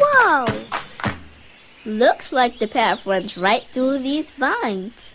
Whoa! Looks like the path runs right through these vines.